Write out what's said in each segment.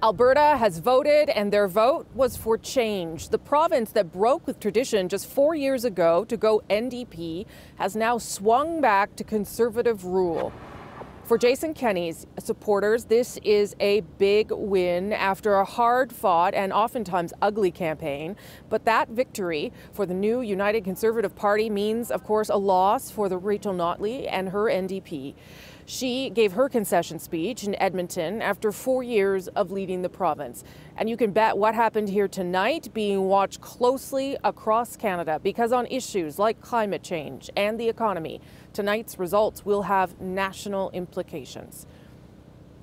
Alberta has voted, and their vote was for change. The province that broke with tradition just four years ago to go NDP has now swung back to conservative rule. For Jason Kenney's supporters, this is a big win after a hard fought and oftentimes ugly campaign. But that victory for the new United Conservative Party means, of course, a loss for the Rachel Notley and her NDP. She gave her concession speech in Edmonton after four years of leading the province. And you can bet what happened here tonight being watched closely across Canada because on issues like climate change and the economy, tonight's results will have national implications.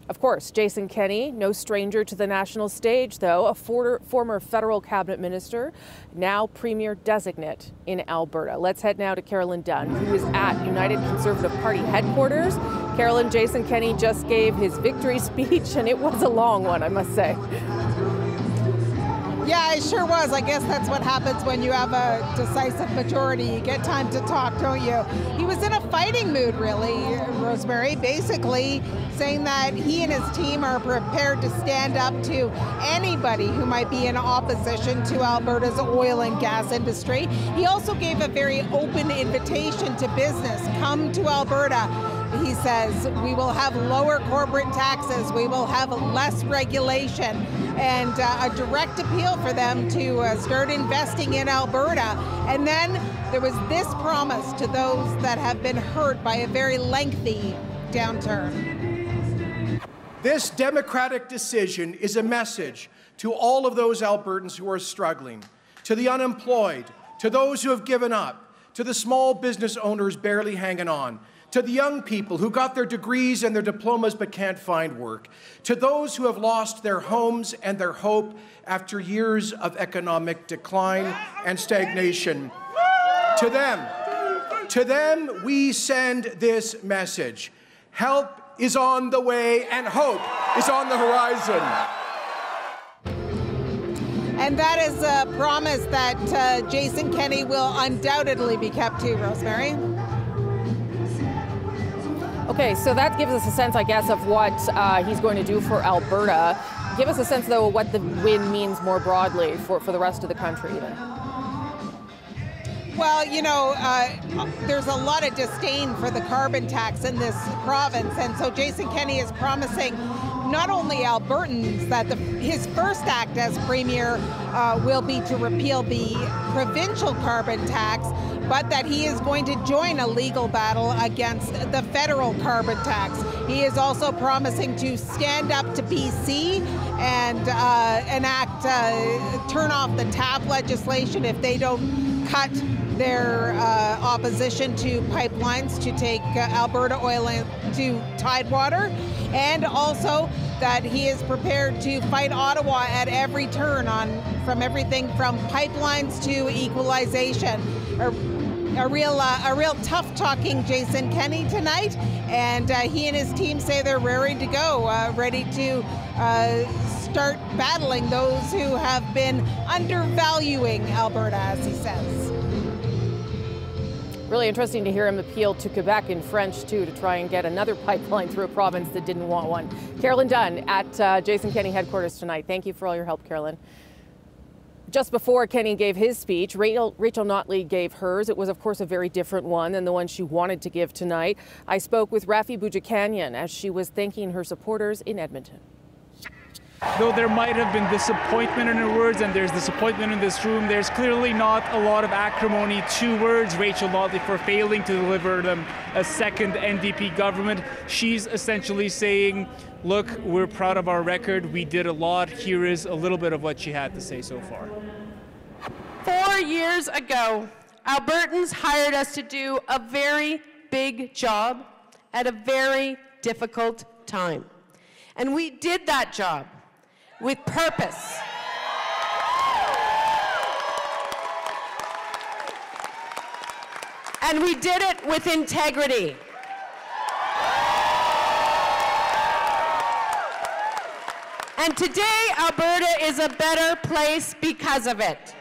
Of course, Jason Kenney, no stranger to the national stage, though, a for former federal cabinet minister, now premier designate in Alberta. Let's head now to Carolyn Dunn, who is at United Conservative Party headquarters. Carolyn, Jason Kenney just gave his victory speech, and it was a long one, I must say. Yeah, it sure was. I guess that's what happens when you have a decisive majority. You get time to talk, don't you? He was in a fighting mood, really, Rosemary, basically saying that he and his team are prepared to stand up to anybody who might be in opposition to Alberta's oil and gas industry. He also gave a very open invitation to business come to Alberta he says we will have lower corporate taxes, we will have less regulation, and uh, a direct appeal for them to uh, start investing in Alberta. And then there was this promise to those that have been hurt by a very lengthy downturn. This democratic decision is a message to all of those Albertans who are struggling, to the unemployed, to those who have given up, to the small business owners barely hanging on, to the young people who got their degrees and their diplomas but can't find work, to those who have lost their homes and their hope after years of economic decline and stagnation. To them, to them, we send this message help is on the way and hope is on the horizon. And that is a promise that uh, Jason Kenney will undoubtedly be kept to, Rosemary. Okay, so that gives us a sense, I guess, of what uh, he's going to do for Alberta. Give us a sense, though, of what the win means more broadly for, for the rest of the country, even. Well, you know, uh, there's a lot of disdain for the carbon tax in this province, and so Jason Kenney is promising not only Albertans that the, his first act as premier uh, will be to repeal the provincial carbon tax, but that he is going to join a legal battle against the federal carbon tax. He is also promising to stand up to BC and uh, enact uh, turn off the tap legislation if they don't cut their uh, opposition to pipelines to take uh, Alberta oil to Tidewater, and also that he is prepared to fight Ottawa at every turn on from everything from pipelines to equalization. A real uh, a real tough talking Jason Kenney tonight, and uh, he and his team say they're ready to go, uh, ready to uh, start battling those who have been undervaluing Alberta, as he says. Really interesting to hear him appeal to Quebec in French, too, to try and get another pipeline through a province that didn't want one. Carolyn Dunn at uh, Jason Kenney headquarters tonight. Thank you for all your help, Carolyn. Just before Kenney gave his speech, Rachel, Rachel Notley gave hers. It was, of course, a very different one than the one she wanted to give tonight. I spoke with Raffy Boudjikanian as she was thanking her supporters in Edmonton. Though there might have been disappointment in her words, and there's disappointment in this room, there's clearly not a lot of acrimony to words Rachel Notley for failing to deliver them a second NDP government. She's essentially saying, look, we're proud of our record, we did a lot, here is a little bit of what she had to say so far. Four years ago, Albertans hired us to do a very big job at a very difficult time. And we did that job with purpose. And we did it with integrity. And today, Alberta is a better place because of it.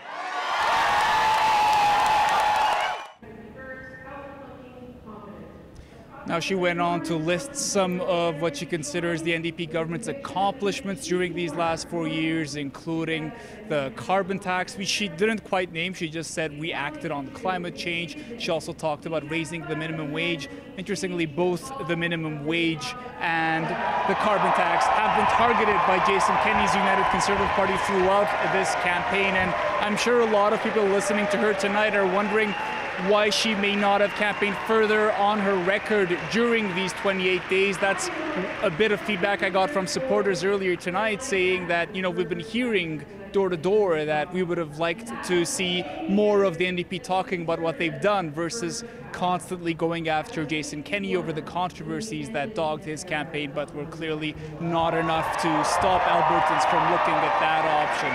Now, she went on to list some of what she considers the NDP government's accomplishments during these last four years, including the carbon tax, which she didn't quite name. She just said we acted on climate change. She also talked about raising the minimum wage. Interestingly, both the minimum wage and the carbon tax have been targeted by Jason Kenney's United Conservative Party throughout this campaign. And I'm sure a lot of people listening to her tonight are wondering why she may not have campaigned further on her record during these 28 days. That's a bit of feedback I got from supporters earlier tonight saying that, you know, we've been hearing door to door that we would have liked to see more of the NDP talking about what they've done versus constantly going after Jason Kenney over the controversies that dogged his campaign, but were clearly not enough to stop Albertans from looking at that option.